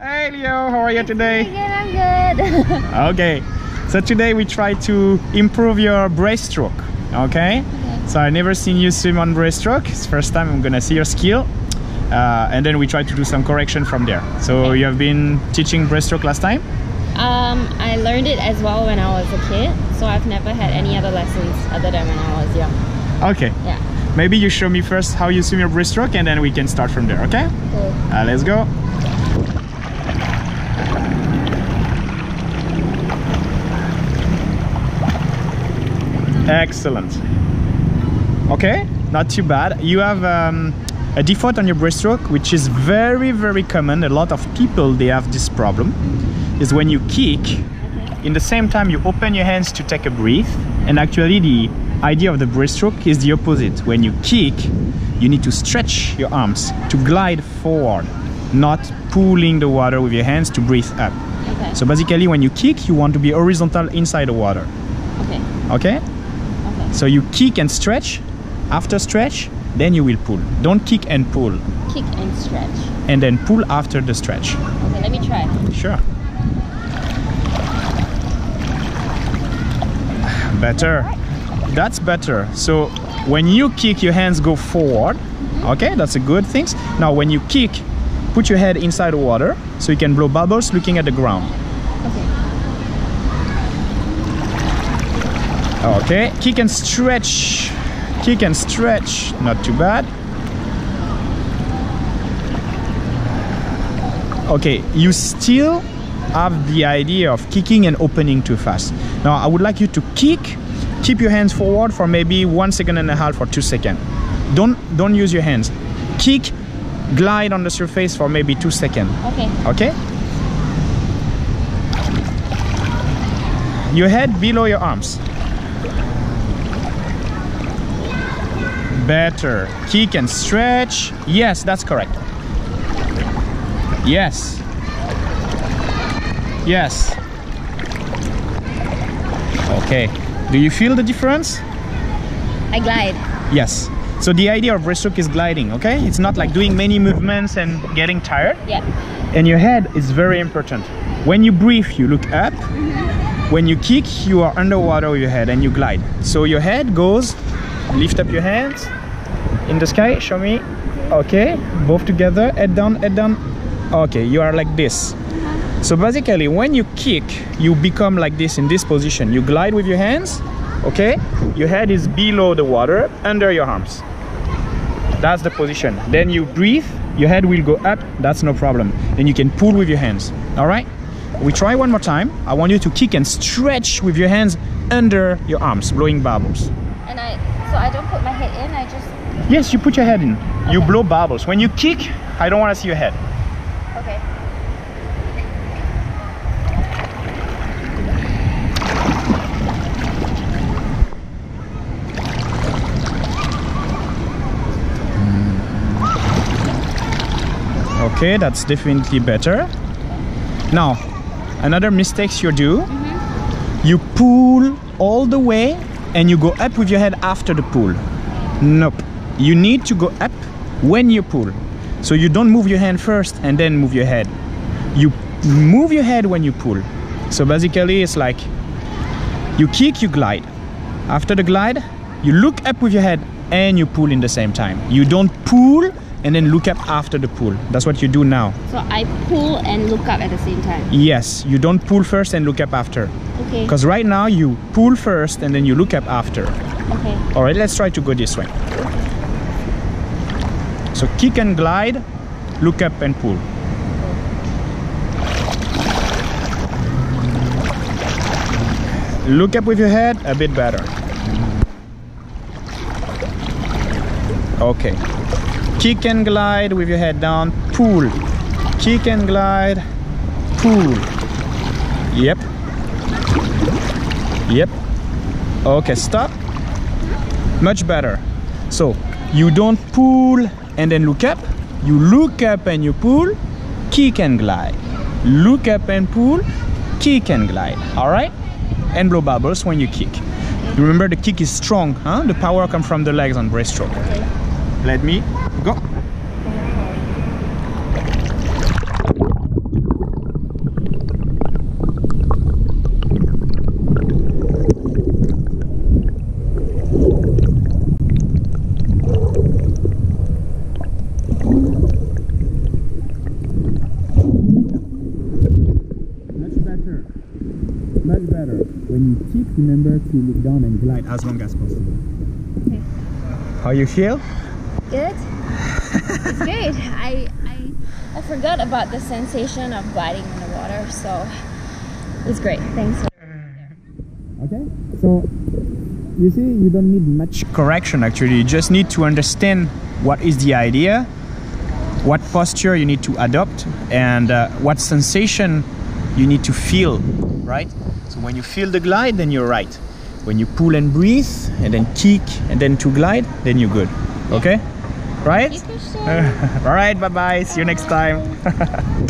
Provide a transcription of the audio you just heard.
Hey Leo, how are you today? Good, I'm good. Okay, so today we try to improve your breaststroke. Okay? Okay. So I never seen you swim on breaststroke. It's first time I'm gonna see your skill. Uh, and then we try to do some correction from there. So Okay. you have been teaching breaststroke last time? um, I learned it as well when I was a kid, so I've never had any other lessons other than when I was young. Okay. Yeah. Maybe you show me first how you swim your breaststroke and then we can start from there, okay? Cool. Uh, let's go. Excellent. Okay, not too bad. You have um, a default on your breaststroke, which is very, very common. A lot of people they have this problem. Is when you kick, in the same time you open your hands to take a breath, and actually the idea of the breaststroke is the opposite. When you kick, you need to stretch your arms to glide forward, not pulling the water with your hands to breathe up. Okay. So basically, when you kick, you want to be horizontal inside the water. okay. Okay? So you kick and stretch. After stretch, then you will pull. Don't kick and pull, Kick and stretch. and then pull after the stretch. Okay, let me try. Sure. Better. That's better. So when you kick, your hands go forward. Mm-hmm. Okay, that's a good thing. Now when you kick, put your head inside the water so you can blow bubbles looking at the ground. Okay. Okay, kick and stretch. Kick and stretch. Not too bad. Okay, you still have the idea of kicking and opening too fast. Now, I would like you to kick, keep your hands forward for maybe one second and a half or two seconds. Don't don't use your hands. Kick, glide on the surface for maybe two seconds. Okay. Okay? Your head below your arms. Better. Kick and stretch. Yes, that's correct. Yes. Yes. Okay. Do you feel the difference? I glide. Yes. So the idea of breaststroke is gliding, okay? It's not like doing many movements and getting tired. Yeah. And your head is very important. When you breathe, you look up. Mm-hmm. When you kick, you are underwater with your head and you glide. So your head goes, lift up your hands in the sky, show me. Okay, both together, head down, head down. Okay, you are like this. So basically, when you kick, you become like this in this position. You glide with your hands, okay? Your head is below the water, under your arms. That's the position. Then you breathe, your head will go up, that's no problem. Then you can pull with your hands. All right? We try one more time. I want you to kick and stretch with your hands under your arms, blowing bubbles. And I, so I don't put my head in, I just, Yes, you put your head in. You blow bubbles. When you kick, I don't want to see your head. okay. Okay, that's definitely better. Now, another mistakes you do, mm-hmm. you pull all the way and you go up with your head after the pull. Nope. You need to go up when you pull. So you don't move your hand first and then move your head. You move your head when you pull. So basically it's like you kick, you glide. After the glide, you look up with your head and you pull in the same time. You don't pull and then look up after the pull. That's what you do now. So I pull and look up at the same time. Yes, you don't pull first and look up after. Okay. Because right now you pull first and then you look up after. Okay. All right, let's try to go this way. So kick and glide, look up and pull. Look up with your head, a bit better. Okay. Kick and glide with your head down, pull. Kick and glide, pull. Yep. Yep. Okay, stop. Much better. So you don't pull and then look up. You look up and you pull, kick and glide. Look up and pull, kick and glide. All right? And blow bubbles when you kick. Remember the kick is strong, huh? The power comes from the legs on breaststroke. Let me go. much better. When you keep remember to look down and glide as long as possible. Okay. How you feel? Good. it's good. I, I I forgot about the sensation of gliding in the water, so it's great. Thanks. Okay, so you see, you don't need much correction actually. You just need to understand what is the idea, what posture you need to adopt, and uh, what sensation you need to feel, right? So when you feel the glide, then you're right. When you pull and breathe, and then kick, and then to glide, then you're good. Okay? Right? All right, bye bye. See you next time.